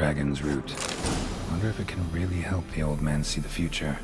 Dragon's Root. Wonder if it can really help the old man see the future.